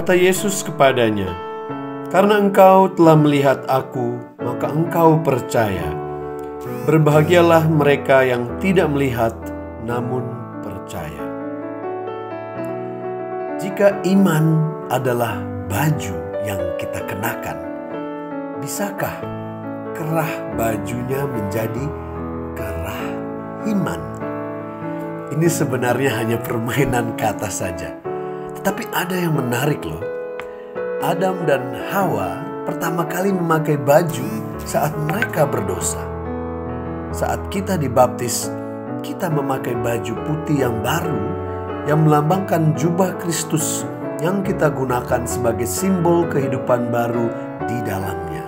Kata Yesus kepadanya, "Karena engkau telah melihat Aku, maka engkau percaya. Berbahagialah mereka yang tidak melihat, namun percaya." Jika iman adalah baju yang kita kenakan, bisakah kerah bajunya menjadi kerah iman? Ini sebenarnya hanya permainan kata saja. Tetapi ada yang menarik loh. Adam dan Hawa pertama kali memakai baju saat mereka berdosa. Saat kita dibaptis, kita memakai baju putih yang baru yang melambangkan jubah Kristus yang kita gunakan sebagai simbol kehidupan baru di dalamnya.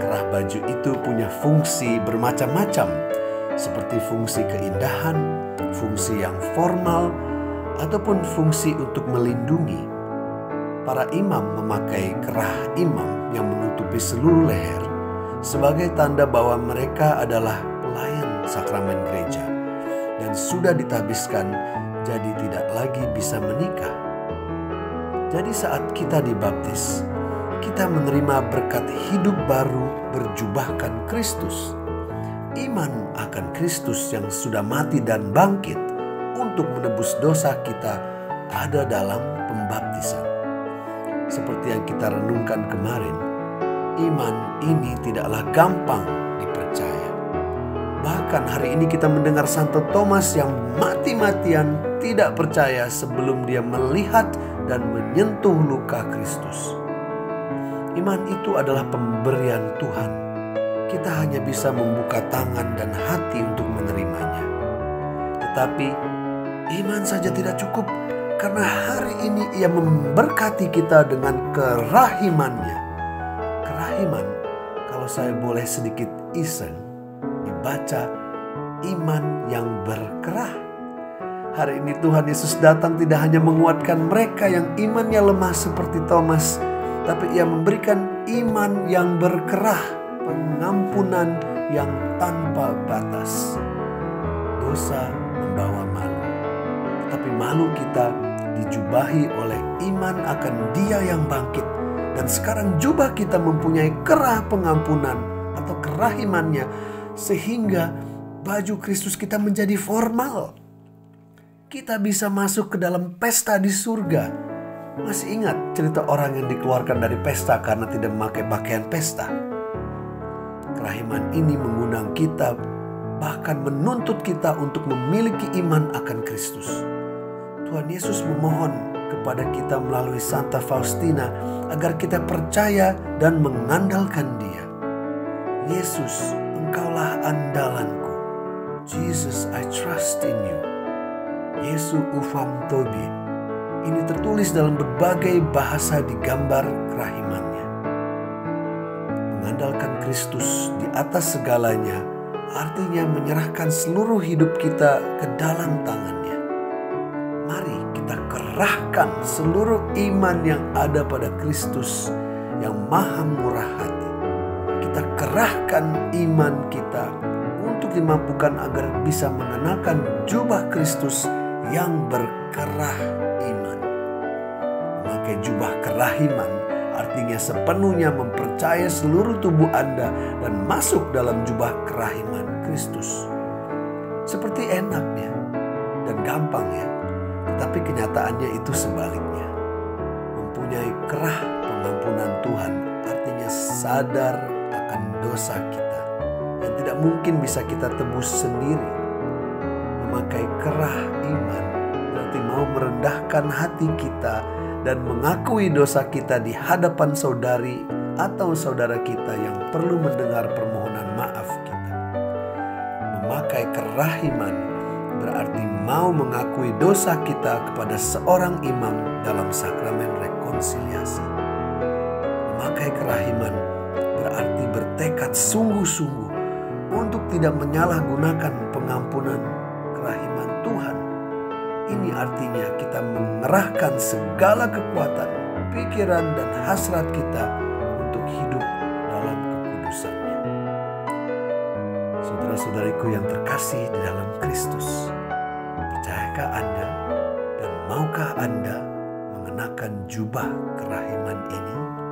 Kerah baju itu punya fungsi bermacam-macam, seperti fungsi keindahan, fungsi yang formal, ataupun fungsi untuk melindungi. Para imam memakai kerah imam yang menutupi seluruh leher sebagai tanda bahwa mereka adalah pelayan sakramen gereja dan sudah ditabiskan jadi tidak lagi bisa menikah. Jadi saat kita dibaptis, kita menerima berkat hidup baru berjubahkan Kristus iman akan Kristus yang sudah mati dan bangkit untuk menebus dosa kita ada dalam pembaptisan. Seperti yang kita renungkan kemarin, iman ini tidaklah gampang dipercaya. Bahkan hari ini kita mendengar Santo Thomas yang mati-matian tidak percaya sebelum dia melihat dan menyentuh luka Kristus. Iman itu adalah pemberian Tuhan kita hanya bisa membuka tangan dan hati untuk menerimanya. Tetapi iman saja tidak cukup karena hari ini ia memberkati kita dengan kerahimannya. Kerahiman, kalau saya boleh sedikit iseng, dibaca iman yang berkerah. Hari ini Tuhan Yesus datang tidak hanya menguatkan mereka yang imannya lemah seperti Thomas, tapi ia memberikan iman yang berkerah pengampunan yang tanpa batas. Dosa membawa malu, tetapi malu kita dijubahi oleh iman akan Dia yang bangkit, dan sekarang jubah kita mempunyai kerah pengampunan atau kerahimannya, sehingga baju Kristus kita menjadi formal. Kita bisa masuk ke dalam pesta di surga. Masih ingat cerita orang yang dikeluarkan dari pesta karena tidak memakai pakaian pesta? Kerahiman ini mengundang kita, bahkan menuntut kita untuk memiliki iman akan Kristus. Tuhan Yesus memohon kepada kita melalui Santa Faustina agar kita percaya dan mengandalkan Dia. Yesus, Engkaulah andalanku. Jesus, I trust in you. Yesu ufam tobi. Ini tertulis dalam berbagai bahasa di gambar kerahiman mengandalkan Kristus di atas segalanya, artinya menyerahkan seluruh hidup kita ke dalam tangannya. Kerahkan seluruh iman yang ada pada Kristus yang maha murah hati. Kita kerahkan iman kita untuk dimampukan agar bisa mengenakan jubah Kristus yang berkerah iman. Memakai jubah kerah iman artinya sepenuhnya mempercaya seluruh tubuh Anda dan masuk dalam jubah kerahiman Kristus. Seperti enaknya dan gampang ya, tetapi kenyataannya itu sebaliknya. Mempunyai kerah pengampunan Tuhan artinya sadar akan dosa kita yang tidak mungkin bisa kita tebus sendiri. Memakai kerah iman berarti mau merendahkan hati kita dan mengakui dosa kita di hadapan saudari atau saudara kita yang perlu mendengar permohonan maaf kita. Memakai kerahiman berarti mau mengakui dosa kita kepada seorang imam dalam sakramen rekonsiliasi. Memakai kerahiman berarti bertekad sungguh-sungguh untuk tidak menyalahgunakan pengampunan kerahiman Tuhan ini artinya kita mengerahkan segala kekuatan, pikiran, dan hasrat kita untuk hidup dalam kekudusannya. Saudara-saudariku yang terkasih di dalam Kristus, percayakah Anda dan maukah Anda mengenakan jubah kerahiman ini?